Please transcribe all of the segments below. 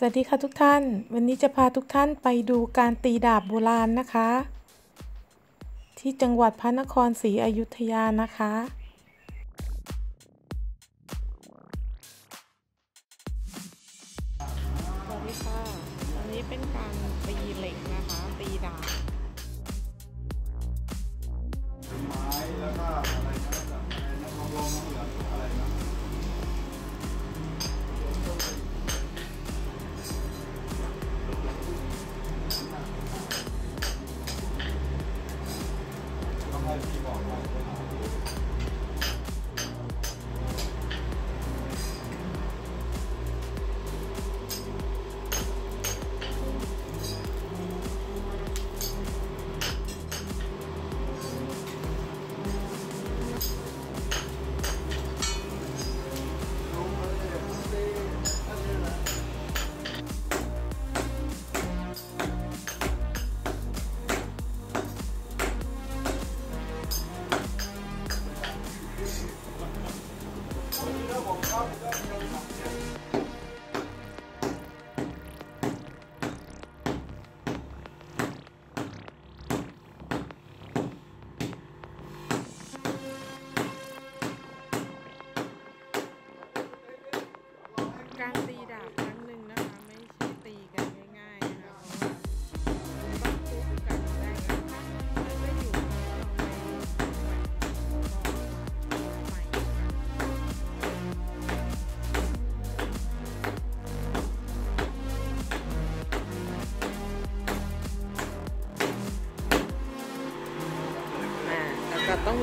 สวัสดีค่ะทุกท่าน วันนี้จะพาทุกท่านไปดูการตีดาบโบราณนะคะ ที่จังหวัดพระนครศรีอยุธยานะคะ สวัสดีค่ะอันนี้เป็นการตีเหล็กนะคะ ตีดาบ 太希望，太希望。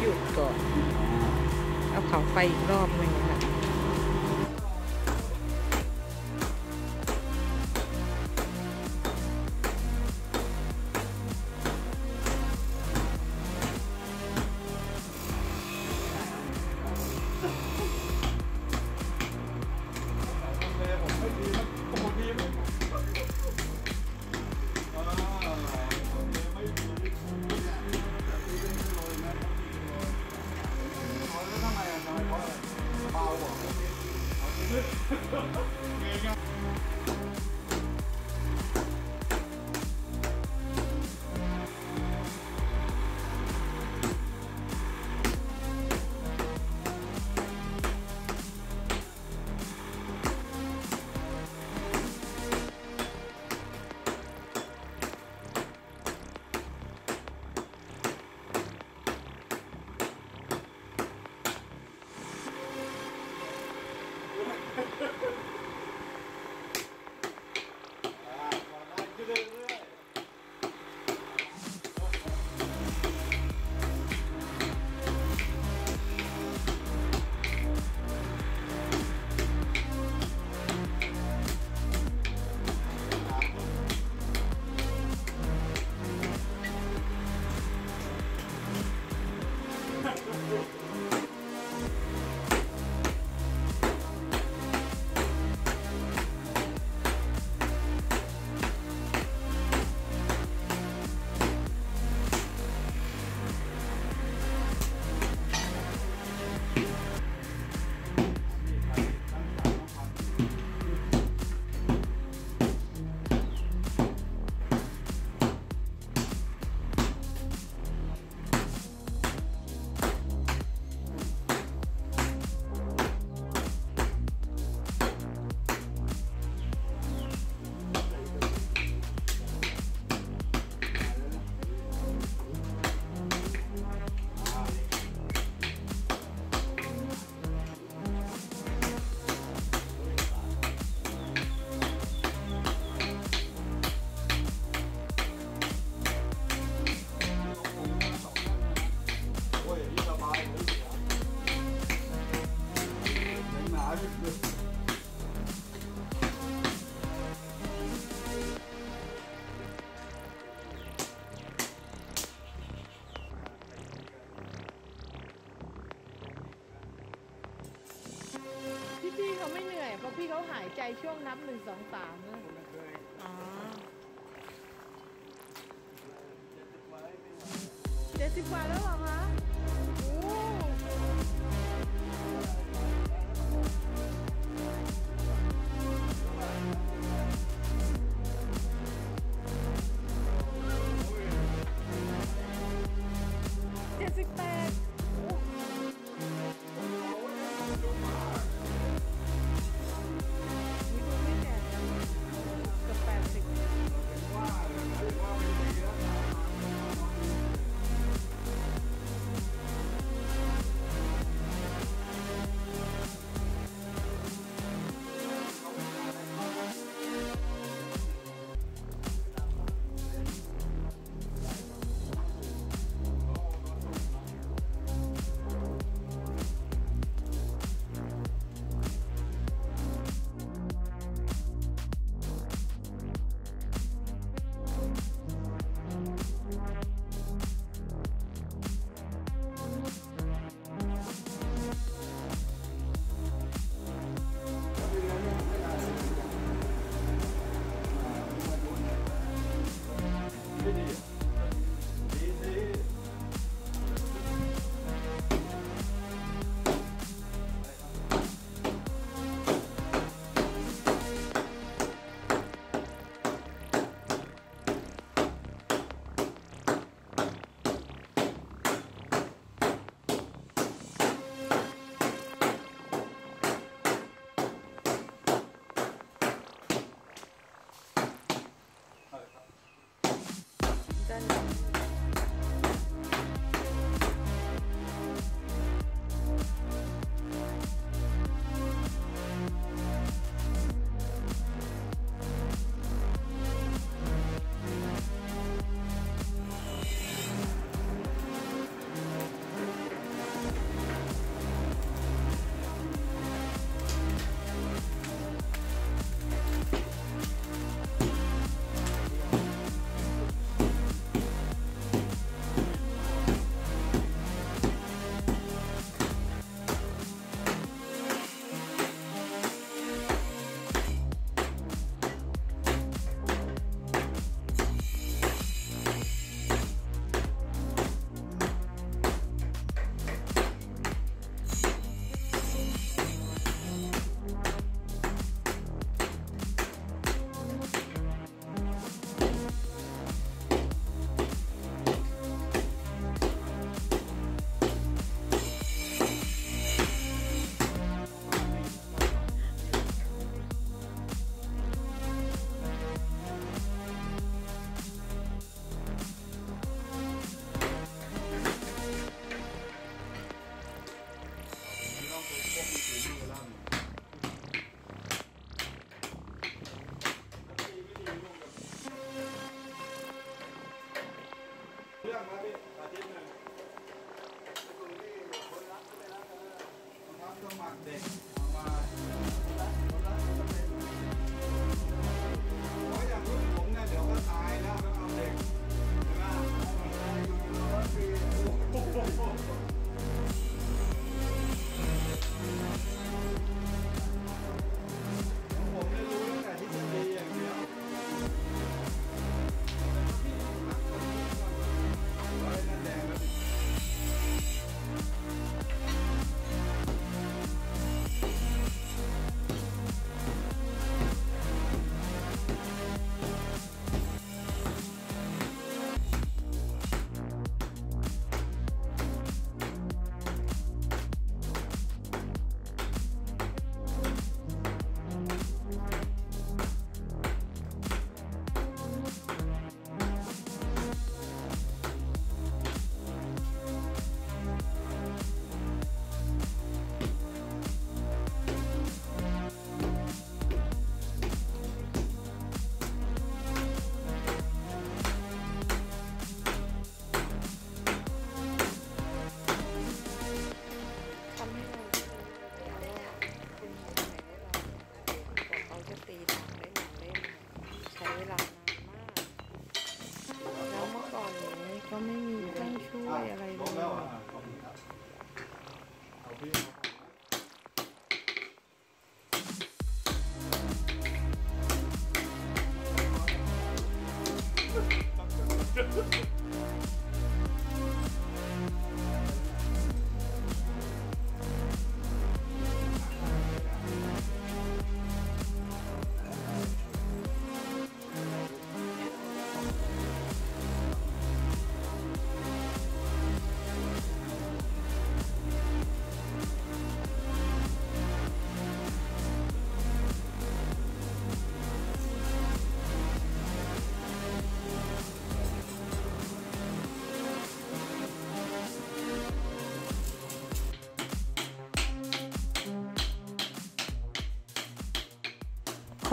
หยุดก่อน เอาเขาไปอีกรอบหนึ่ง พี่เขาหายใจช่วงนับหนึ่งสองสามนะอ๋อเจ็ดสิบกว่าแล้วเหรอคะ done.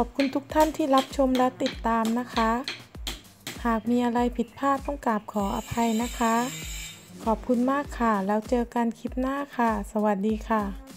ขอบคุณทุกท่านที่รับชมและติดตามนะคะ หากมีอะไรผิดพลาดต้องกราบขออภัยนะคะ ขอบคุณมากค่ะ แล้วเจอกันคลิปหน้าค่ะ สวัสดีค่ะ